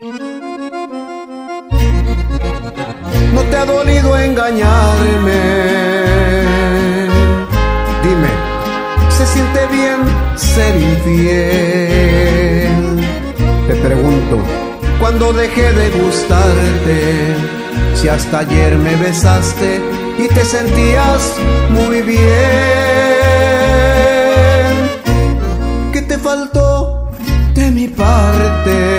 No te ha dolido engañarme. Dime, ¿se siente bien ser infiel? Te pregunto, cuando dejé de gustarte, si hasta ayer me besaste y te sentías muy bien. ¿Qué te faltó de mi parte?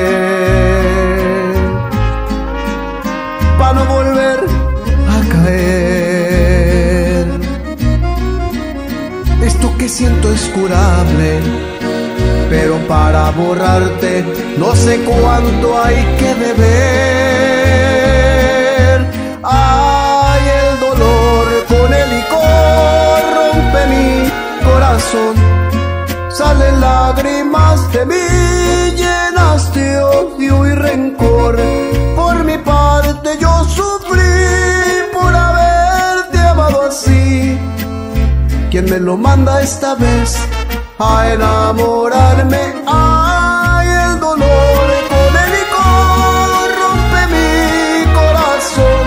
Siento es curable, pero para borrarte no sé cuánto hay que beber. Ay, el dolor con el licor rompe mi corazón. Salen lágrimas de mí, llenas de odio y rencor. ¿Quién me lo manda esta vez a enamorarme? Ay, el dolor con el licor rompe mi corazón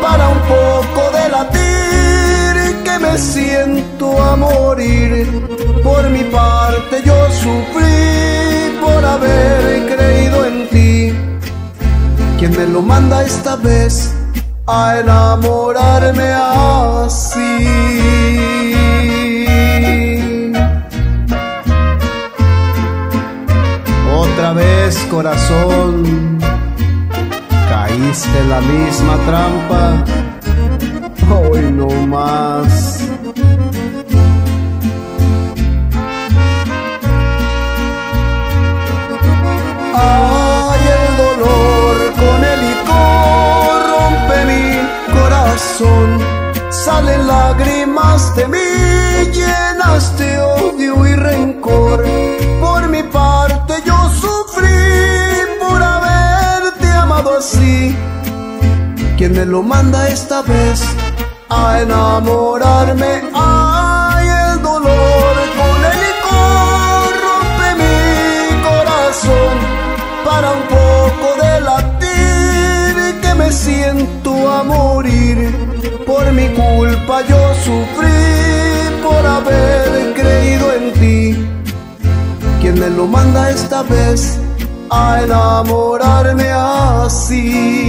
para un poco de latir que me siento a morir. Por mi parte yo sufrí por haber creído en ti. ¿Quién me lo manda esta vez a enamorarme así? Corazón, caíste en la misma trampa. Hoy no más. Ay, el dolor con el licor rompe mi corazón. Salen lágrimas de mí llenas de ¿Quién me lo manda esta vez a enamorarme? Ay, el dolor con el licor rompe mi corazón para un poco de latir que me siento a morir. Por mi culpa yo sufrí por haber creído en ti. ¿Quién me lo manda esta vez a enamorarme así?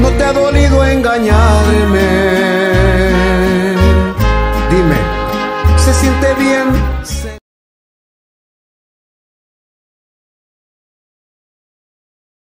No te ha dolido engañarme. Dime, ¿se siente bien